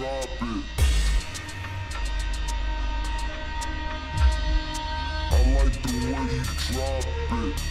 drop it. I like the way you drop it.